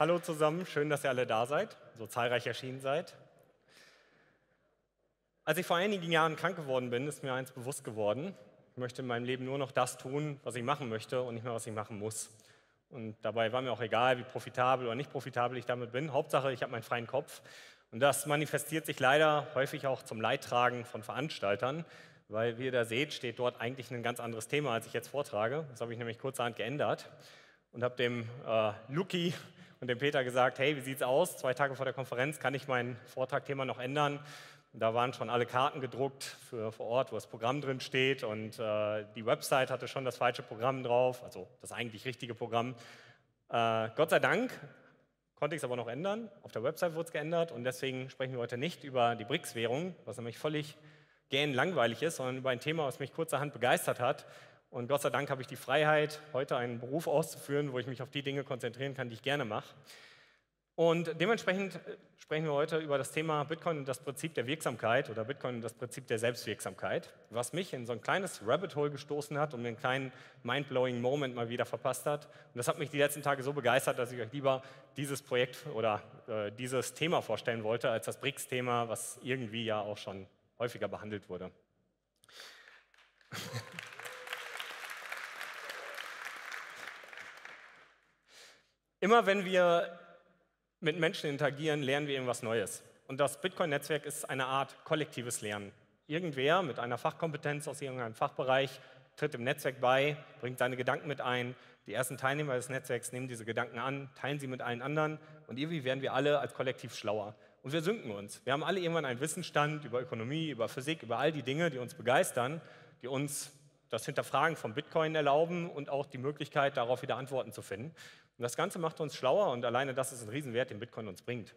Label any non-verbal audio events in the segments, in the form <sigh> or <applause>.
Hallo zusammen, schön, dass ihr alle da seid, so zahlreich erschienen seid. Als ich vor einigen Jahren krank geworden bin, ist mir eins bewusst geworden. Ich möchte in meinem Leben nur noch das tun, was ich machen möchte und nicht mehr, was ich machen muss. Und dabei war mir auch egal, wie profitabel oder nicht profitabel ich damit bin. Hauptsache, ich habe meinen freien Kopf. Und das manifestiert sich leider häufig auch zum Leidtragen von Veranstaltern, weil, wie ihr da seht, steht dort eigentlich ein ganz anderes Thema, als ich jetzt vortrage. Das habe ich nämlich kurzerhand geändert und habe dem äh, Luki und dem Peter gesagt, hey, wie sieht's aus? Zwei Tage vor der Konferenz kann ich mein Vortragthema noch ändern. Da waren schon alle Karten gedruckt für vor Ort, wo das Programm drin steht und äh, die Website hatte schon das falsche Programm drauf, also das eigentlich richtige Programm. Äh, Gott sei Dank konnte ich es aber noch ändern. Auf der Website wurde es geändert und deswegen sprechen wir heute nicht über die BRICS-Währung, was nämlich völlig gähn langweilig ist, sondern über ein Thema, was mich kurzerhand begeistert hat und Gott sei Dank habe ich die Freiheit, heute einen Beruf auszuführen, wo ich mich auf die Dinge konzentrieren kann, die ich gerne mache. Und dementsprechend äh, sprechen wir heute über das Thema Bitcoin und das Prinzip der Wirksamkeit oder Bitcoin und das Prinzip der Selbstwirksamkeit, was mich in so ein kleines Rabbit Hole gestoßen hat und einen kleinen mind-blowing Moment mal wieder verpasst hat. Und das hat mich die letzten Tage so begeistert, dass ich euch lieber dieses Projekt oder äh, dieses Thema vorstellen wollte, als das BRICS-Thema, was irgendwie ja auch schon häufiger behandelt wurde. Immer wenn wir mit Menschen interagieren, lernen wir irgendwas Neues. Und das Bitcoin-Netzwerk ist eine Art kollektives Lernen. Irgendwer mit einer Fachkompetenz aus irgendeinem Fachbereich tritt im Netzwerk bei, bringt seine Gedanken mit ein. Die ersten Teilnehmer des Netzwerks nehmen diese Gedanken an, teilen sie mit allen anderen und irgendwie werden wir alle als Kollektiv schlauer. Und wir sinken uns. Wir haben alle irgendwann einen Wissensstand über Ökonomie, über Physik, über all die Dinge, die uns begeistern, die uns das Hinterfragen von Bitcoin erlauben und auch die Möglichkeit, darauf wieder Antworten zu finden. Und das Ganze macht uns schlauer und alleine das ist ein Riesenwert, den Bitcoin uns bringt.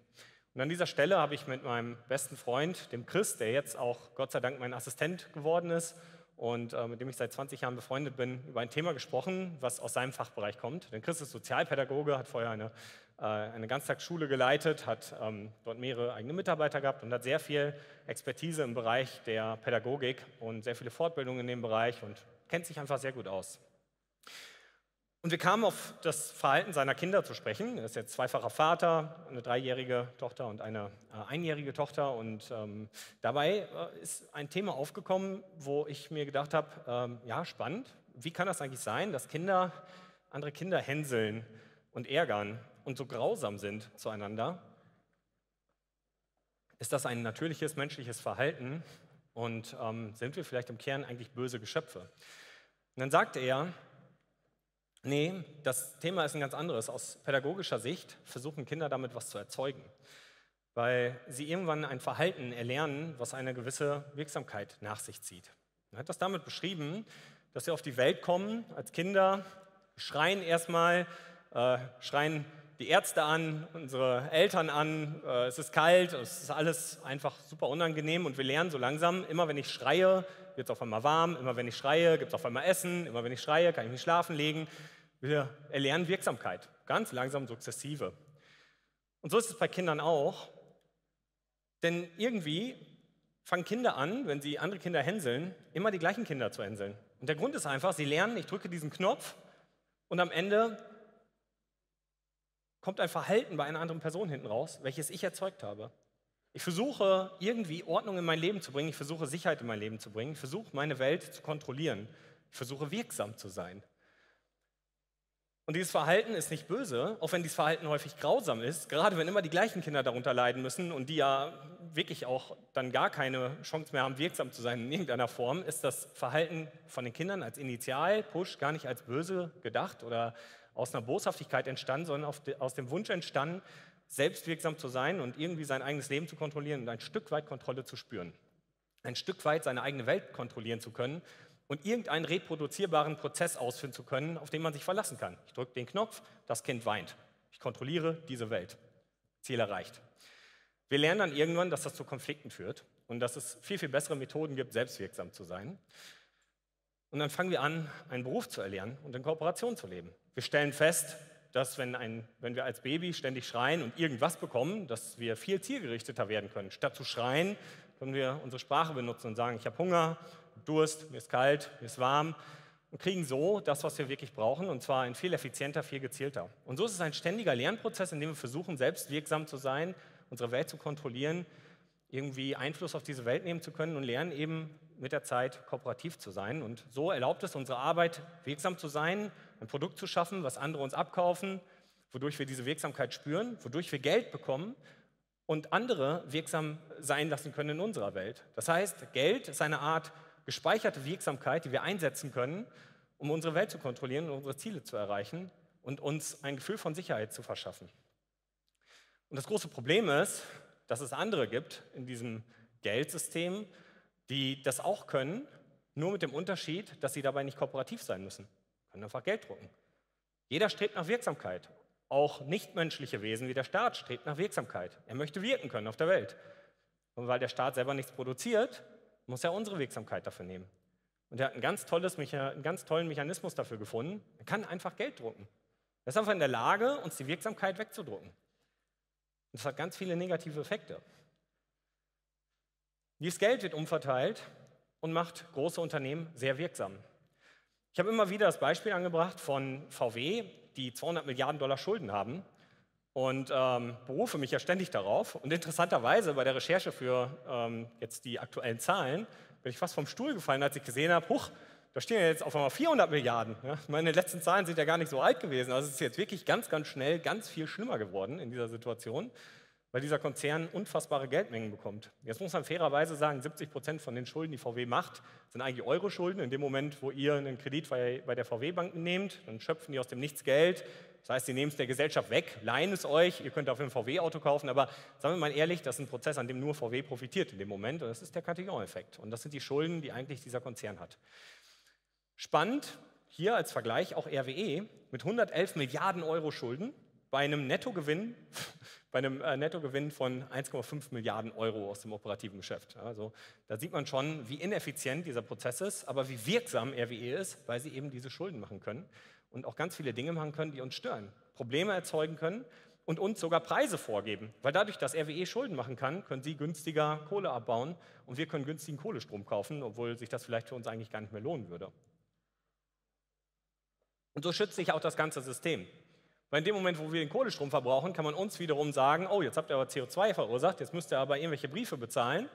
Und an dieser Stelle habe ich mit meinem besten Freund, dem Chris, der jetzt auch Gott sei Dank mein Assistent geworden ist und äh, mit dem ich seit 20 Jahren befreundet bin, über ein Thema gesprochen, was aus seinem Fachbereich kommt. Denn Chris ist Sozialpädagoge, hat vorher eine, äh, eine Ganztagsschule geleitet, hat ähm, dort mehrere eigene Mitarbeiter gehabt und hat sehr viel Expertise im Bereich der Pädagogik und sehr viele Fortbildungen in dem Bereich und kennt sich einfach sehr gut aus. Und wir kamen auf das Verhalten seiner Kinder zu sprechen. Er ist jetzt zweifacher Vater, eine dreijährige Tochter und eine äh, einjährige Tochter. Und ähm, dabei äh, ist ein Thema aufgekommen, wo ich mir gedacht habe, ähm, ja, spannend. Wie kann das eigentlich sein, dass Kinder andere Kinder hänseln und ärgern und so grausam sind zueinander? Ist das ein natürliches menschliches Verhalten? Und ähm, sind wir vielleicht im Kern eigentlich böse Geschöpfe? Und dann sagte er, Nee, das Thema ist ein ganz anderes. Aus pädagogischer Sicht versuchen Kinder damit was zu erzeugen, weil sie irgendwann ein Verhalten erlernen, was eine gewisse Wirksamkeit nach sich zieht. Er hat das damit beschrieben, dass sie auf die Welt kommen als Kinder, schreien erstmal, äh, schreien die Ärzte an, unsere Eltern an, äh, es ist kalt, es ist alles einfach super unangenehm und wir lernen so langsam, immer wenn ich schreie, wird es auf einmal warm, immer wenn ich schreie, gibt es auf einmal Essen, immer wenn ich schreie, kann ich mich schlafen legen. Wir erlernen Wirksamkeit, ganz langsam, sukzessive. Und so ist es bei Kindern auch. Denn irgendwie fangen Kinder an, wenn sie andere Kinder hänseln, immer die gleichen Kinder zu hänseln. Und der Grund ist einfach, sie lernen, ich drücke diesen Knopf und am Ende kommt ein Verhalten bei einer anderen Person hinten raus, welches ich erzeugt habe. Ich versuche irgendwie Ordnung in mein Leben zu bringen, ich versuche Sicherheit in mein Leben zu bringen, ich versuche meine Welt zu kontrollieren, ich versuche wirksam zu sein. Und dieses Verhalten ist nicht böse, auch wenn dieses Verhalten häufig grausam ist, gerade wenn immer die gleichen Kinder darunter leiden müssen und die ja wirklich auch dann gar keine Chance mehr haben, wirksam zu sein in irgendeiner Form, ist das Verhalten von den Kindern als Initial-Push gar nicht als böse gedacht oder aus einer Boshaftigkeit entstanden, sondern aus dem Wunsch entstanden, selbstwirksam zu sein und irgendwie sein eigenes Leben zu kontrollieren und ein Stück weit Kontrolle zu spüren. Ein Stück weit seine eigene Welt kontrollieren zu können und irgendeinen reproduzierbaren Prozess ausführen zu können, auf den man sich verlassen kann. Ich drücke den Knopf, das Kind weint. Ich kontrolliere diese Welt. Ziel erreicht. Wir lernen dann irgendwann, dass das zu Konflikten führt und dass es viel, viel bessere Methoden gibt, selbstwirksam zu sein. Und dann fangen wir an, einen Beruf zu erlernen und in Kooperation zu leben. Wir stellen fest, dass wenn, ein, wenn wir als Baby ständig schreien und irgendwas bekommen, dass wir viel zielgerichteter werden können. Statt zu schreien, können wir unsere Sprache benutzen und sagen, ich habe Hunger, Durst, mir ist kalt, mir ist warm. und kriegen so das, was wir wirklich brauchen, und zwar in viel effizienter, viel gezielter. Und so ist es ein ständiger Lernprozess, in dem wir versuchen, selbst wirksam zu sein, unsere Welt zu kontrollieren, irgendwie Einfluss auf diese Welt nehmen zu können und lernen eben mit der Zeit kooperativ zu sein. Und so erlaubt es unsere Arbeit, wirksam zu sein, ein Produkt zu schaffen, was andere uns abkaufen, wodurch wir diese Wirksamkeit spüren, wodurch wir Geld bekommen und andere wirksam sein lassen können in unserer Welt. Das heißt, Geld ist eine Art gespeicherte Wirksamkeit, die wir einsetzen können, um unsere Welt zu kontrollieren und unsere Ziele zu erreichen und uns ein Gefühl von Sicherheit zu verschaffen. Und das große Problem ist, dass es andere gibt in diesem Geldsystem, die das auch können, nur mit dem Unterschied, dass sie dabei nicht kooperativ sein müssen. Können einfach Geld drucken. Jeder strebt nach Wirksamkeit. Auch nichtmenschliche Wesen wie der Staat strebt nach Wirksamkeit. Er möchte wirken können auf der Welt. Und weil der Staat selber nichts produziert, muss er unsere Wirksamkeit dafür nehmen. Und er hat ein ganz tolles, einen ganz tollen Mechanismus dafür gefunden. Er kann einfach Geld drucken. Er ist einfach in der Lage, uns die Wirksamkeit wegzudrucken. Das hat ganz viele negative Effekte. Dieses Geld wird umverteilt und macht große Unternehmen sehr wirksam. Ich habe immer wieder das Beispiel angebracht von VW, die 200 Milliarden Dollar Schulden haben und ähm, berufe mich ja ständig darauf. Und interessanterweise bei der Recherche für ähm, jetzt die aktuellen Zahlen bin ich fast vom Stuhl gefallen, als ich gesehen habe, huch, da stehen ja jetzt auf einmal 400 Milliarden. Ja? Meine letzten Zahlen sind ja gar nicht so alt gewesen. Also es ist jetzt wirklich ganz, ganz schnell ganz viel schlimmer geworden in dieser Situation weil dieser Konzern unfassbare Geldmengen bekommt. Jetzt muss man fairerweise sagen, 70 Prozent von den Schulden, die VW macht, sind eigentlich Euro-Schulden. In dem Moment, wo ihr einen Kredit bei der VW-Bank nehmt, dann schöpfen die aus dem Nichts Geld. Das heißt, sie nehmen es der Gesellschaft weg, leihen es euch, ihr könnt dafür ein VW-Auto kaufen, aber sagen wir mal ehrlich, das ist ein Prozess, an dem nur VW profitiert in dem Moment und das ist der Cantillon-Effekt. Und das sind die Schulden, die eigentlich dieser Konzern hat. Spannend, hier als Vergleich auch RWE mit 111 Milliarden Euro Schulden bei einem Nettogewinn bei einem äh, Nettogewinn von 1,5 Milliarden Euro aus dem operativen Geschäft. Also da sieht man schon, wie ineffizient dieser Prozess ist, aber wie wirksam RWE ist, weil sie eben diese Schulden machen können und auch ganz viele Dinge machen können, die uns stören, Probleme erzeugen können und uns sogar Preise vorgeben. Weil dadurch, dass RWE Schulden machen kann, können sie günstiger Kohle abbauen und wir können günstigen Kohlestrom kaufen, obwohl sich das vielleicht für uns eigentlich gar nicht mehr lohnen würde. Und so schützt sich auch das ganze System. Weil in dem Moment, wo wir den Kohlestrom verbrauchen, kann man uns wiederum sagen, oh, jetzt habt ihr aber CO2 verursacht, jetzt müsst ihr aber irgendwelche Briefe bezahlen,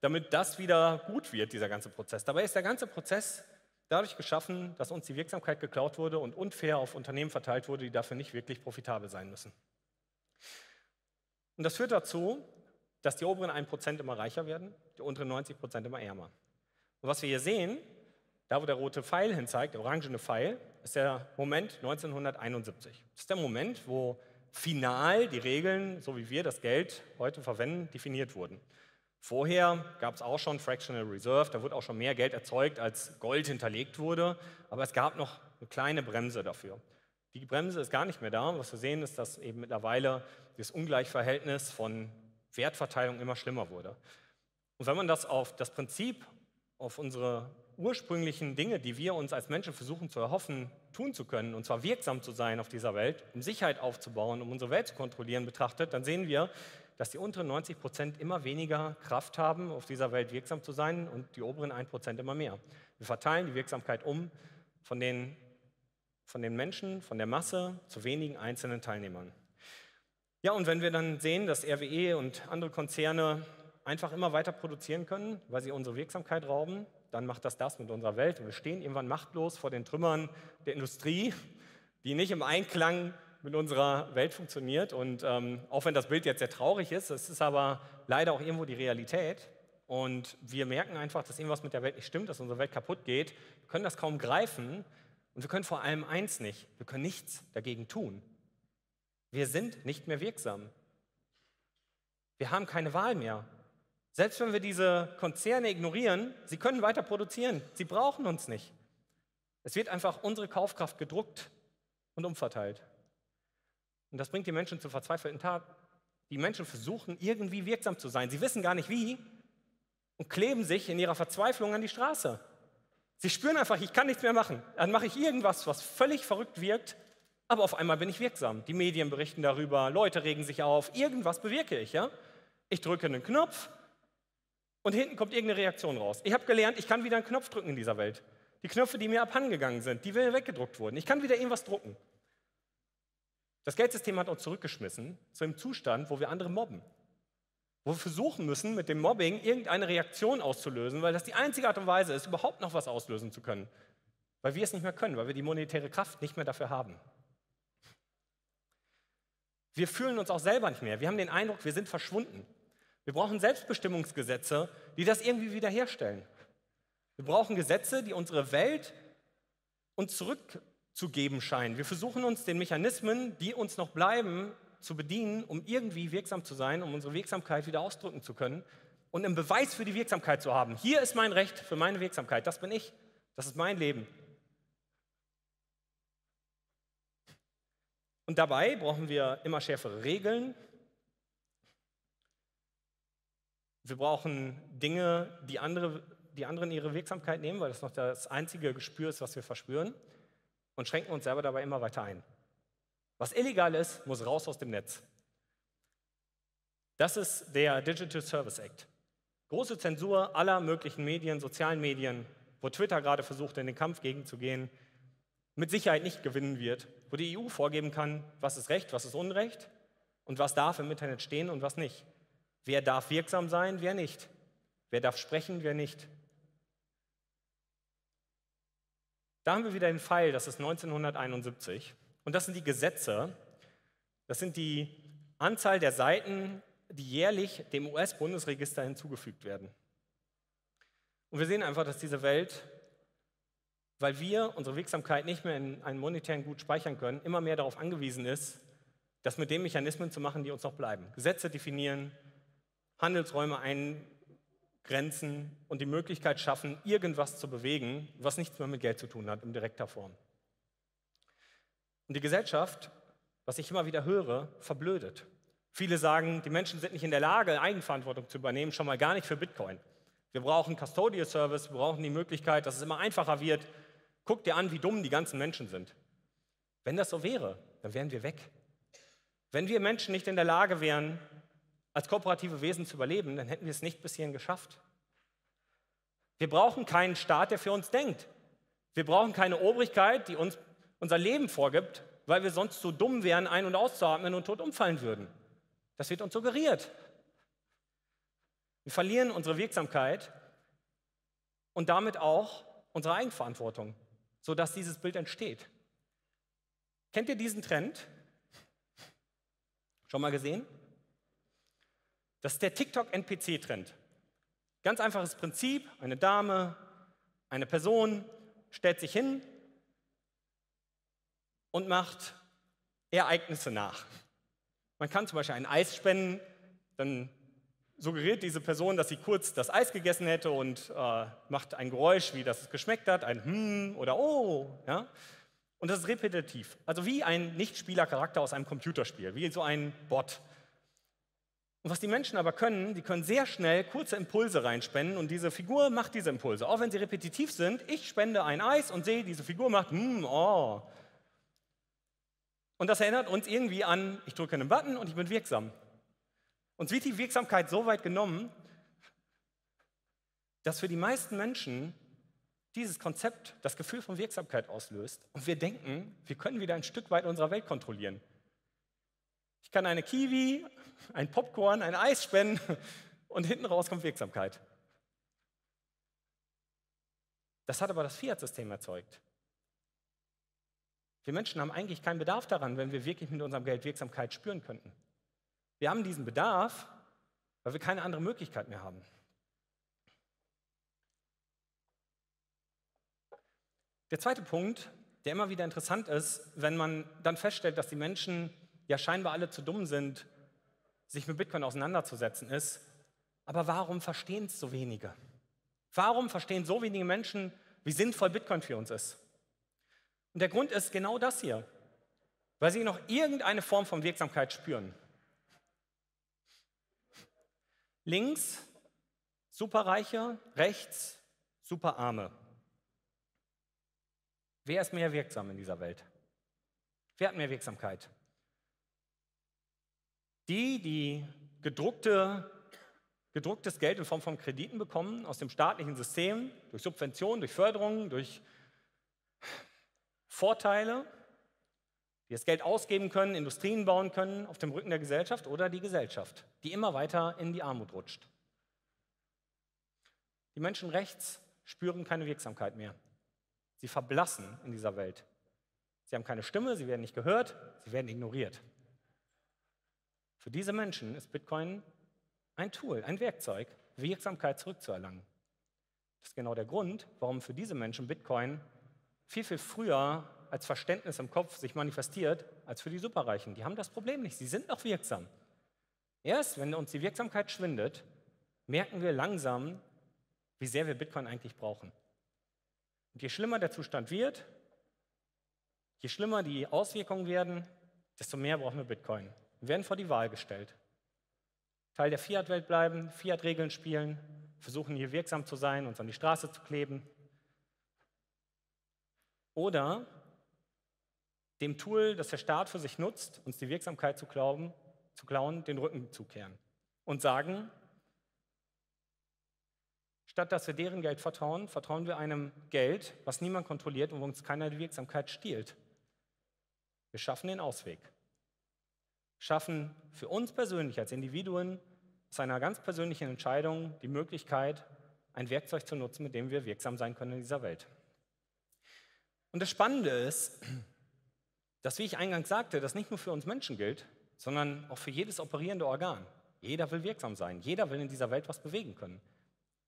damit das wieder gut wird, dieser ganze Prozess. Dabei ist der ganze Prozess dadurch geschaffen, dass uns die Wirksamkeit geklaut wurde und unfair auf Unternehmen verteilt wurde, die dafür nicht wirklich profitabel sein müssen. Und das führt dazu, dass die oberen 1% immer reicher werden, die unteren 90% immer ärmer. Und was wir hier sehen, da wo der rote Pfeil hin zeigt, der orangene Pfeil, ist der Moment 1971. Das ist der Moment, wo final die Regeln, so wie wir das Geld heute verwenden, definiert wurden. Vorher gab es auch schon Fractional Reserve, da wurde auch schon mehr Geld erzeugt, als Gold hinterlegt wurde, aber es gab noch eine kleine Bremse dafür. Die Bremse ist gar nicht mehr da. Was wir sehen, ist, dass eben mittlerweile das Ungleichverhältnis von Wertverteilung immer schlimmer wurde. Und wenn man das auf das Prinzip, auf unsere ursprünglichen Dinge, die wir uns als Menschen versuchen zu erhoffen, tun zu können, und zwar wirksam zu sein auf dieser Welt, um Sicherheit aufzubauen, um unsere Welt zu kontrollieren, betrachtet, dann sehen wir, dass die unteren 90 Prozent immer weniger Kraft haben, auf dieser Welt wirksam zu sein und die oberen 1 Prozent immer mehr. Wir verteilen die Wirksamkeit um von den, von den Menschen, von der Masse zu wenigen einzelnen Teilnehmern. Ja, und wenn wir dann sehen, dass RWE und andere Konzerne einfach immer weiter produzieren können, weil sie unsere Wirksamkeit rauben, dann macht das das mit unserer Welt. Und wir stehen irgendwann machtlos vor den Trümmern der Industrie, die nicht im Einklang mit unserer Welt funktioniert. Und ähm, auch wenn das Bild jetzt sehr traurig ist, es ist aber leider auch irgendwo die Realität. Und wir merken einfach, dass irgendwas mit der Welt nicht stimmt, dass unsere Welt kaputt geht. Wir können das kaum greifen. Und wir können vor allem eins nicht, wir können nichts dagegen tun. Wir sind nicht mehr wirksam. Wir haben keine Wahl mehr. Selbst wenn wir diese Konzerne ignorieren, sie können weiter produzieren. Sie brauchen uns nicht. Es wird einfach unsere Kaufkraft gedruckt und umverteilt. Und das bringt die Menschen zu verzweifelten Tat. Die Menschen versuchen irgendwie wirksam zu sein. Sie wissen gar nicht wie und kleben sich in ihrer Verzweiflung an die Straße. Sie spüren einfach, ich kann nichts mehr machen. Dann mache ich irgendwas, was völlig verrückt wirkt, aber auf einmal bin ich wirksam. Die Medien berichten darüber, Leute regen sich auf, irgendwas bewirke ich. Ja? Ich drücke einen Knopf und hinten kommt irgendeine Reaktion raus. Ich habe gelernt, ich kann wieder einen Knopf drücken in dieser Welt. Die Knöpfe, die mir abhandengegangen sind, die weggedruckt wurden. Ich kann wieder irgendwas drucken. Das Geldsystem hat uns zurückgeschmissen zu einem Zustand, wo wir andere mobben. Wo wir versuchen müssen, mit dem Mobbing irgendeine Reaktion auszulösen, weil das die einzige Art und Weise ist, überhaupt noch was auslösen zu können. Weil wir es nicht mehr können, weil wir die monetäre Kraft nicht mehr dafür haben. Wir fühlen uns auch selber nicht mehr. Wir haben den Eindruck, wir sind verschwunden. Wir brauchen Selbstbestimmungsgesetze, die das irgendwie wiederherstellen. Wir brauchen Gesetze, die unsere Welt uns zurückzugeben scheinen. Wir versuchen uns den Mechanismen, die uns noch bleiben, zu bedienen, um irgendwie wirksam zu sein, um unsere Wirksamkeit wieder ausdrücken zu können und einen Beweis für die Wirksamkeit zu haben. Hier ist mein Recht für meine Wirksamkeit. Das bin ich. Das ist mein Leben. Und dabei brauchen wir immer schärfere Regeln. Wir brauchen Dinge, die andere die anderen ihre Wirksamkeit nehmen, weil das noch das einzige Gespür ist, was wir verspüren, und schränken uns selber dabei immer weiter ein. Was illegal ist, muss raus aus dem Netz. Das ist der Digital Service Act. Große Zensur aller möglichen Medien, sozialen Medien, wo Twitter gerade versucht, in den Kampf gegenzugehen, mit Sicherheit nicht gewinnen wird, wo die EU vorgeben kann, was ist Recht, was ist Unrecht und was darf im Internet stehen und was nicht. Wer darf wirksam sein, wer nicht. Wer darf sprechen, wer nicht. Da haben wir wieder den Fall, das ist 1971. Und das sind die Gesetze, das sind die Anzahl der Seiten, die jährlich dem US-Bundesregister hinzugefügt werden. Und wir sehen einfach, dass diese Welt, weil wir unsere Wirksamkeit nicht mehr in einen monetären Gut speichern können, immer mehr darauf angewiesen ist, das mit den Mechanismen zu machen, die uns noch bleiben. Gesetze definieren, Handelsräume ein, Grenzen und die Möglichkeit schaffen, irgendwas zu bewegen, was nichts mehr mit Geld zu tun hat in direkter Form. Und die Gesellschaft, was ich immer wieder höre, verblödet. Viele sagen, die Menschen sind nicht in der Lage, Eigenverantwortung zu übernehmen, schon mal gar nicht für Bitcoin. Wir brauchen Custodial Service, wir brauchen die Möglichkeit, dass es immer einfacher wird. Guck dir an, wie dumm die ganzen Menschen sind. Wenn das so wäre, dann wären wir weg. Wenn wir Menschen nicht in der Lage wären, als kooperative Wesen zu überleben, dann hätten wir es nicht bis hierhin geschafft. Wir brauchen keinen Staat, der für uns denkt. Wir brauchen keine Obrigkeit, die uns unser Leben vorgibt, weil wir sonst so dumm wären, ein- und auszuatmen und tot umfallen würden. Das wird uns suggeriert. Wir verlieren unsere Wirksamkeit und damit auch unsere Eigenverantwortung, sodass dieses Bild entsteht. Kennt ihr diesen Trend? Schon mal gesehen? Das ist der TikTok-NPC-Trend. Ganz einfaches Prinzip, eine Dame, eine Person stellt sich hin und macht Ereignisse nach. Man kann zum Beispiel ein Eis spenden, dann suggeriert diese Person, dass sie kurz das Eis gegessen hätte und äh, macht ein Geräusch, wie das geschmeckt hat, ein Hm oder Oh. Ja? Und das ist repetitiv, also wie ein Nichtspielercharakter aus einem Computerspiel, wie so ein Bot. Und was die Menschen aber können, die können sehr schnell kurze Impulse reinspenden und diese Figur macht diese Impulse. Auch wenn sie repetitiv sind, ich spende ein Eis und sehe, diese Figur macht, mm, oh. Und das erinnert uns irgendwie an, ich drücke einen Button und ich bin wirksam. Uns wird die Wirksamkeit so weit genommen, dass für die meisten Menschen dieses Konzept das Gefühl von Wirksamkeit auslöst und wir denken, wir können wieder ein Stück weit unserer Welt kontrollieren. Ich kann eine Kiwi, ein Popcorn, ein Eis spenden <laughs> und hinten raus kommt Wirksamkeit. Das hat aber das Fiat-System erzeugt. Wir Menschen haben eigentlich keinen Bedarf daran, wenn wir wirklich mit unserem Geld Wirksamkeit spüren könnten. Wir haben diesen Bedarf, weil wir keine andere Möglichkeit mehr haben. Der zweite Punkt, der immer wieder interessant ist, wenn man dann feststellt, dass die Menschen ja scheinbar alle zu dumm sind, sich mit Bitcoin auseinanderzusetzen, ist, aber warum verstehen es so wenige? Warum verstehen so wenige Menschen, wie sinnvoll Bitcoin für uns ist? Und der Grund ist genau das hier, weil sie noch irgendeine Form von Wirksamkeit spüren. Links Superreiche, rechts Superarme. Wer ist mehr wirksam in dieser Welt? Wer hat mehr Wirksamkeit? Die, die gedruckte gedrucktes Geld in Form von Krediten bekommen aus dem staatlichen System, durch Subventionen, durch Förderungen, durch Vorteile, die das Geld ausgeben können, Industrien bauen können auf dem Rücken der Gesellschaft oder die Gesellschaft, die immer weiter in die Armut rutscht. Die Menschen rechts spüren keine Wirksamkeit mehr. Sie verblassen in dieser Welt. Sie haben keine Stimme, sie werden nicht gehört, sie werden ignoriert. Für diese Menschen ist Bitcoin ein Tool, ein Werkzeug, Wirksamkeit zurückzuerlangen. Das ist genau der Grund, warum für diese Menschen Bitcoin viel, viel früher als Verständnis im Kopf sich manifestiert, als für die Superreichen. Die haben das Problem nicht, sie sind noch wirksam. Erst wenn uns die Wirksamkeit schwindet, merken wir langsam, wie sehr wir Bitcoin eigentlich brauchen. Und je schlimmer der Zustand wird, je schlimmer die Auswirkungen werden, desto mehr brauchen wir Bitcoin. Wir werden vor die Wahl gestellt. Teil der Fiat-Welt bleiben, Fiat-Regeln spielen, versuchen hier wirksam zu sein, uns an die Straße zu kleben. Oder dem Tool, das der Staat für sich nutzt, uns die Wirksamkeit zu, glauben, zu klauen, den Rücken zu kehren und sagen, statt dass wir deren Geld vertrauen, vertrauen wir einem Geld, was niemand kontrolliert und wo uns keiner die Wirksamkeit stiehlt. Wir schaffen den Ausweg. Schaffen für uns persönlich als Individuen aus einer ganz persönlichen Entscheidung die Möglichkeit, ein Werkzeug zu nutzen, mit dem wir wirksam sein können in dieser Welt. Und das Spannende ist, dass, wie ich eingangs sagte, das nicht nur für uns Menschen gilt, sondern auch für jedes operierende Organ. Jeder will wirksam sein, jeder will in dieser Welt was bewegen können.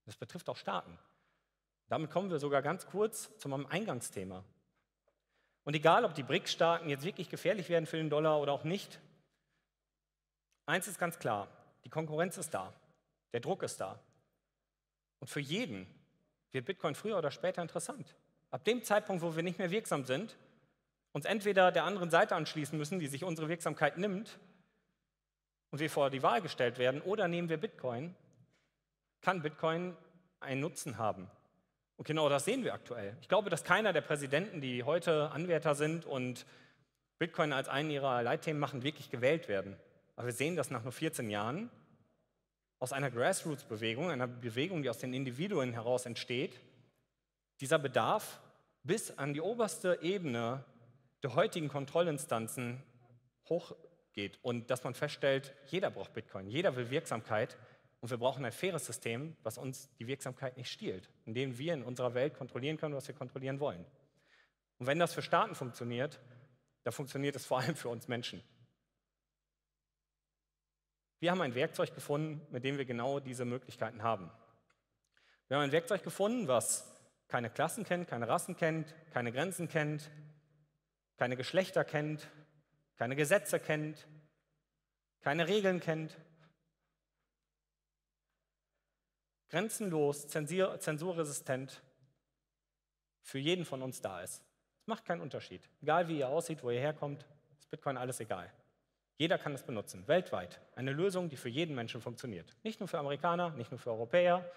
Das betrifft auch Staaten. Damit kommen wir sogar ganz kurz zu meinem Eingangsthema. Und egal, ob die BRICS-Staaten jetzt wirklich gefährlich werden für den Dollar oder auch nicht, eins ist ganz klar, die Konkurrenz ist da, der Druck ist da. Und für jeden wird Bitcoin früher oder später interessant. Ab dem Zeitpunkt, wo wir nicht mehr wirksam sind, uns entweder der anderen Seite anschließen müssen, die sich unsere Wirksamkeit nimmt und wir vor die Wahl gestellt werden, oder nehmen wir Bitcoin, kann Bitcoin einen Nutzen haben. Und genau das sehen wir aktuell. Ich glaube, dass keiner der Präsidenten, die heute Anwärter sind und Bitcoin als einen ihrer Leitthemen machen, wirklich gewählt werden. Aber wir sehen das nach nur 14 Jahren aus einer Grassroots-Bewegung, einer Bewegung, die aus den Individuen heraus entsteht, dieser Bedarf bis an die oberste Ebene der heutigen Kontrollinstanzen hochgeht und dass man feststellt, jeder braucht Bitcoin, jeder will Wirksamkeit und wir brauchen ein faires System, was uns die Wirksamkeit nicht stiehlt, in dem wir in unserer Welt kontrollieren können, was wir kontrollieren wollen. Und wenn das für Staaten funktioniert, dann funktioniert es vor allem für uns Menschen. Wir haben ein Werkzeug gefunden, mit dem wir genau diese Möglichkeiten haben. Wir haben ein Werkzeug gefunden, was keine Klassen kennt, keine Rassen kennt, keine Grenzen kennt, keine Geschlechter kennt, keine Gesetze kennt, keine Regeln kennt. Grenzenlos, zensur, zensurresistent für jeden von uns da ist. Es macht keinen Unterschied. Egal wie ihr aussieht, wo ihr herkommt, ist Bitcoin alles egal. Jeder kann es benutzen, weltweit. Eine Lösung, die für jeden Menschen funktioniert. Nicht nur für Amerikaner, nicht nur für Europäer,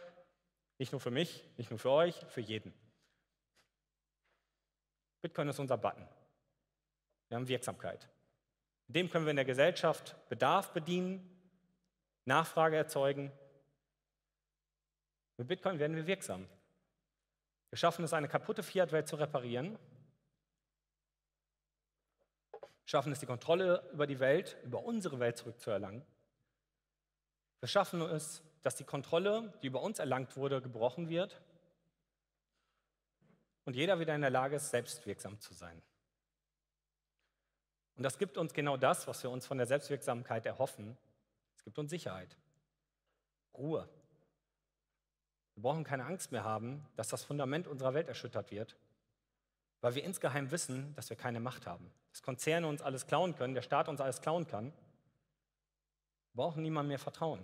nicht nur für mich, nicht nur für euch, für jeden. Bitcoin ist unser Button. Wir haben Wirksamkeit. Mit dem können wir in der Gesellschaft Bedarf bedienen, Nachfrage erzeugen. Mit Bitcoin werden wir wirksam. Wir schaffen es, eine kaputte Fiat-Welt zu reparieren. Schaffen es, die Kontrolle über die Welt, über unsere Welt zurückzuerlangen. Wir schaffen es, dass die Kontrolle, die über uns erlangt wurde, gebrochen wird und jeder wieder in der Lage ist, selbstwirksam zu sein. Und das gibt uns genau das, was wir uns von der Selbstwirksamkeit erhoffen. Es gibt uns Sicherheit, Ruhe. Wir brauchen keine Angst mehr haben, dass das Fundament unserer Welt erschüttert wird, weil wir insgeheim wissen, dass wir keine Macht haben, dass Konzerne uns alles klauen können, der Staat uns alles klauen kann. Wir brauchen niemandem mehr Vertrauen.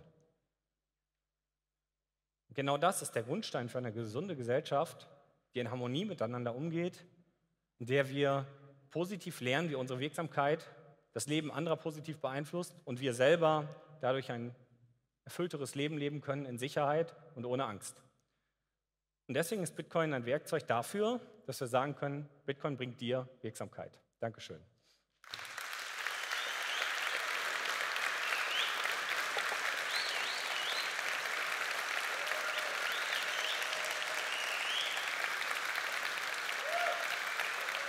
Und genau das ist der Grundstein für eine gesunde Gesellschaft, die in Harmonie miteinander umgeht, in der wir positiv lernen, wie unsere Wirksamkeit das Leben anderer positiv beeinflusst und wir selber dadurch ein erfüllteres Leben leben können in Sicherheit und ohne Angst. Und deswegen ist Bitcoin ein Werkzeug dafür, dass wir sagen können, Bitcoin bringt dir Wirksamkeit. Dankeschön.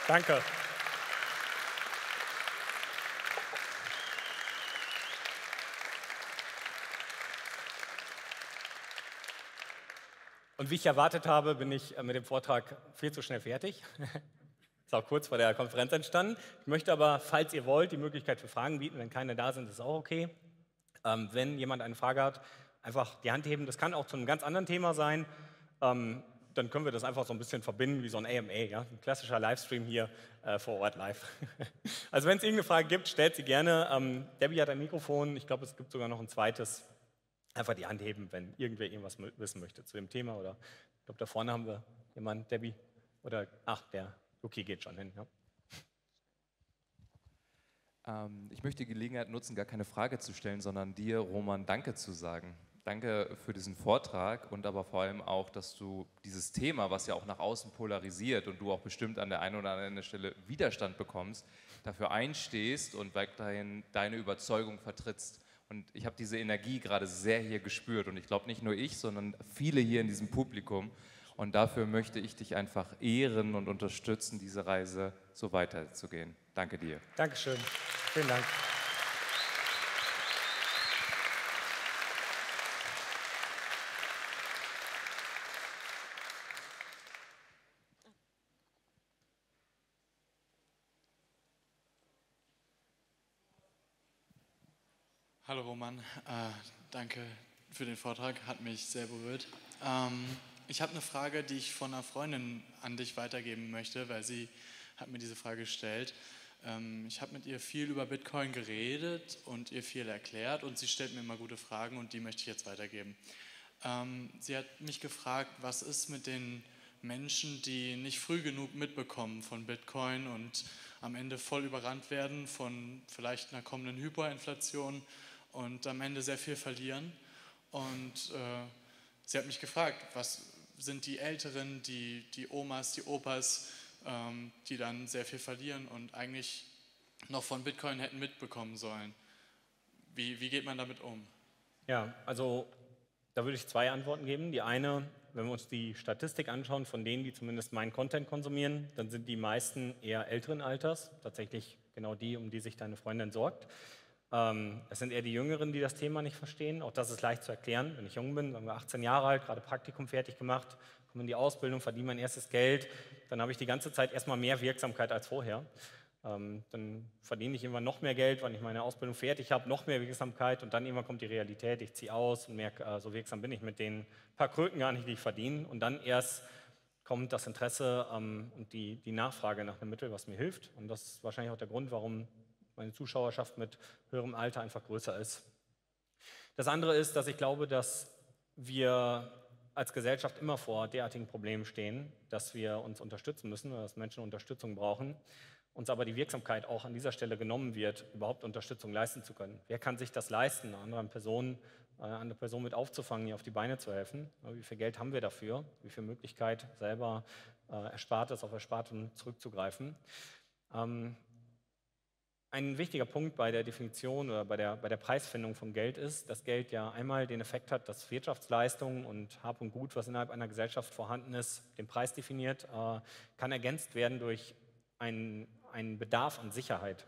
Danke. Und wie ich erwartet habe, bin ich äh, mit dem Vortrag viel zu schnell fertig. <laughs> Ist auch kurz vor der Konferenz entstanden. Ich möchte aber, falls ihr wollt, die Möglichkeit für Fragen bieten. Wenn keine da sind, ist auch okay. Ähm, wenn jemand eine Frage hat, einfach die Hand heben. Das kann auch zu einem ganz anderen Thema sein. Ähm, dann können wir das einfach so ein bisschen verbinden wie so ein AMA, ja? ein klassischer Livestream hier äh, vor Ort live. <laughs> also wenn es irgendeine Frage gibt, stellt sie gerne. Ähm, Debbie hat ein Mikrofon. Ich glaube, es gibt sogar noch ein zweites einfach die Hand heben, wenn irgendwer irgendwas wissen möchte zu dem Thema. Oder ich glaube, da vorne haben wir jemanden, Debbie. Oder, ach, der Luki geht schon hin. Ja. Ähm, ich möchte die Gelegenheit nutzen, gar keine Frage zu stellen, sondern dir, Roman, Danke zu sagen. Danke für diesen Vortrag und aber vor allem auch, dass du dieses Thema, was ja auch nach außen polarisiert und du auch bestimmt an der einen oder anderen Stelle Widerstand bekommst, dafür einstehst und weiterhin deine Überzeugung vertrittst. Und ich habe diese Energie gerade sehr hier gespürt. Und ich glaube nicht nur ich, sondern viele hier in diesem Publikum. Und dafür möchte ich dich einfach ehren und unterstützen, diese Reise so weiterzugehen. Danke dir. Dankeschön. Vielen Dank. Hallo Roman, äh, danke für den Vortrag, hat mich sehr berührt. Ähm, ich habe eine Frage, die ich von einer Freundin an dich weitergeben möchte, weil sie hat mir diese Frage gestellt. Ähm, ich habe mit ihr viel über Bitcoin geredet und ihr viel erklärt und sie stellt mir immer gute Fragen und die möchte ich jetzt weitergeben. Ähm, sie hat mich gefragt, was ist mit den Menschen, die nicht früh genug mitbekommen von Bitcoin und am Ende voll überrannt werden von vielleicht einer kommenden Hyperinflation und am Ende sehr viel verlieren. Und äh, sie hat mich gefragt, was sind die Älteren, die, die Omas, die Opas, ähm, die dann sehr viel verlieren und eigentlich noch von Bitcoin hätten mitbekommen sollen. Wie, wie geht man damit um? Ja, also da würde ich zwei Antworten geben. Die eine, wenn wir uns die Statistik anschauen, von denen, die zumindest meinen Content konsumieren, dann sind die meisten eher älteren Alters, tatsächlich genau die, um die sich deine Freundin sorgt. Ähm, es sind eher die Jüngeren, die das Thema nicht verstehen. Auch das ist leicht zu erklären. Wenn ich jung bin, sagen wir 18 Jahre alt, gerade Praktikum fertig gemacht, komme in die Ausbildung, verdiene mein erstes Geld, dann habe ich die ganze Zeit erstmal mehr Wirksamkeit als vorher. Ähm, dann verdiene ich irgendwann noch mehr Geld, wenn ich meine Ausbildung fertig habe, noch mehr Wirksamkeit und dann irgendwann kommt die Realität, ich ziehe aus und merke, äh, so wirksam bin ich mit den paar Kröten gar nicht, die ich verdiene. Und dann erst kommt das Interesse ähm, und die, die Nachfrage nach einem Mittel, was mir hilft. Und das ist wahrscheinlich auch der Grund, warum meine Zuschauerschaft mit höherem Alter einfach größer ist. Das andere ist, dass ich glaube, dass wir als Gesellschaft immer vor derartigen Problemen stehen, dass wir uns unterstützen müssen dass Menschen Unterstützung brauchen, uns aber die Wirksamkeit auch an dieser Stelle genommen wird, überhaupt Unterstützung leisten zu können. Wer kann sich das leisten, anderen Person, äh, eine andere Person mit aufzufangen, ihr auf die Beine zu helfen? Wie viel Geld haben wir dafür? Wie viel Möglichkeit, selber äh, Erspartes auf Erspartem zurückzugreifen? Ähm, ein wichtiger Punkt bei der Definition oder bei der, bei der Preisfindung von Geld ist, dass Geld ja einmal den Effekt hat, dass Wirtschaftsleistung und Hab und Gut, was innerhalb einer Gesellschaft vorhanden ist, den Preis definiert, äh, kann ergänzt werden durch einen, einen Bedarf an Sicherheit.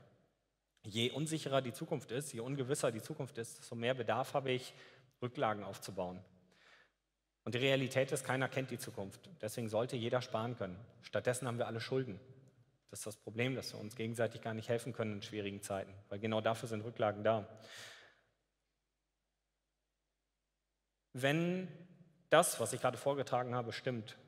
Je unsicherer die Zukunft ist, je ungewisser die Zukunft ist, desto mehr Bedarf habe ich, Rücklagen aufzubauen. Und die Realität ist, keiner kennt die Zukunft. Deswegen sollte jeder sparen können. Stattdessen haben wir alle Schulden. Das ist das Problem, dass wir uns gegenseitig gar nicht helfen können in schwierigen Zeiten, weil genau dafür sind Rücklagen da. Wenn das, was ich gerade vorgetragen habe, stimmt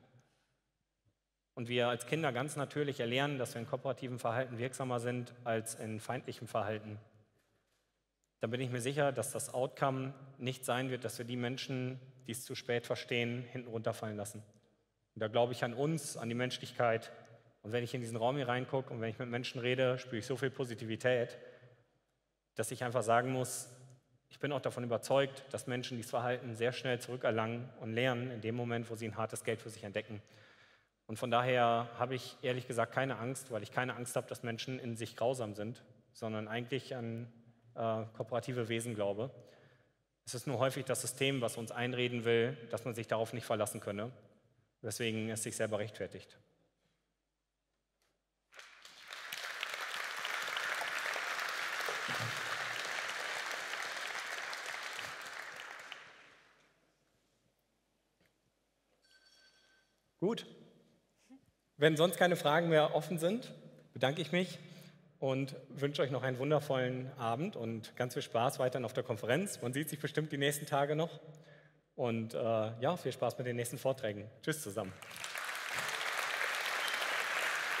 und wir als Kinder ganz natürlich erlernen, dass wir in kooperativen Verhalten wirksamer sind als in feindlichem Verhalten, dann bin ich mir sicher, dass das Outcome nicht sein wird, dass wir die Menschen, die es zu spät verstehen, hinten runterfallen lassen. Und da glaube ich an uns, an die Menschlichkeit, und wenn ich in diesen Raum hier reingucke und wenn ich mit Menschen rede, spüre ich so viel Positivität, dass ich einfach sagen muss, ich bin auch davon überzeugt, dass Menschen dieses Verhalten sehr schnell zurückerlangen und lernen in dem Moment, wo sie ein hartes Geld für sich entdecken. Und von daher habe ich ehrlich gesagt keine Angst, weil ich keine Angst habe, dass Menschen in sich grausam sind, sondern eigentlich an äh, kooperative Wesen glaube. Es ist nur häufig das System, was uns einreden will, dass man sich darauf nicht verlassen könne, weswegen es sich selber rechtfertigt. Gut. Wenn sonst keine Fragen mehr offen sind, bedanke ich mich und wünsche euch noch einen wundervollen Abend und ganz viel Spaß weiterhin auf der Konferenz. Man sieht sich bestimmt die nächsten Tage noch. Und äh, ja, viel Spaß mit den nächsten Vorträgen. Tschüss zusammen.